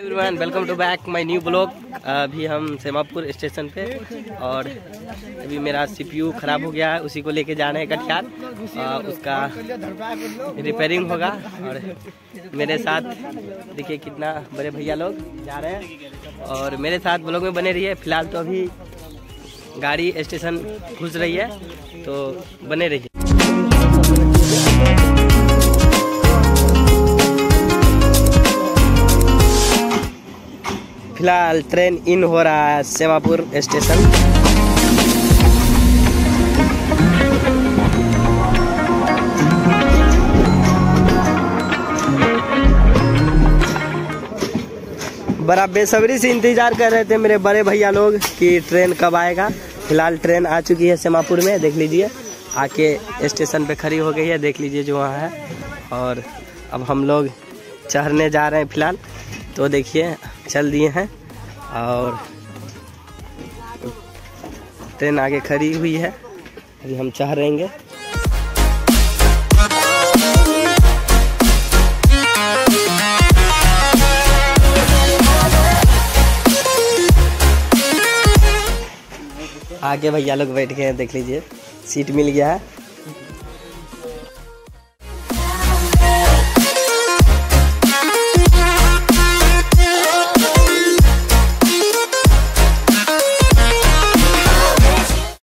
Everyone welcome to back my new blog अभी हम Semapur station पे और अभी मेरा सीपीयू खराब हो गया है, उसी को लेके जा रहे हैं कटिहार। उसका रिपेयरिंग होगा और मेरे साथ, देखिए कितना बड़े भैया लोग जा रहे हैं। और मेरे साथ ब्लॉग में बने रहिए, फ़िलहाल तो अभी गाड़ी स्टेशन घुस रही है तो बने रहिए। फ़िलहाल ट्रेन इन हो रहा है सेमापुर स्टेशन। बड़ा बेसब्री से इंतज़ार कर रहे थे मेरे बड़े भैया लोग कि ट्रेन कब आएगा। फ़िलहाल ट्रेन आ चुकी है सेमापुर में, देख लीजिए। आके स्टेशन पे खड़ी हो गई है, देख लीजिए जो वहाँ है। और अब हम लोग चढ़ने जा रहे हैं फ़िलहाल। तो देखिए, चल दिए हैं। और ट्रेन आगे खड़ी हुई है। अभी हम चाह रहेंगे। आगे भैया लोग बैठ गए हैं, देख लीजिए। सीट मिल गया है।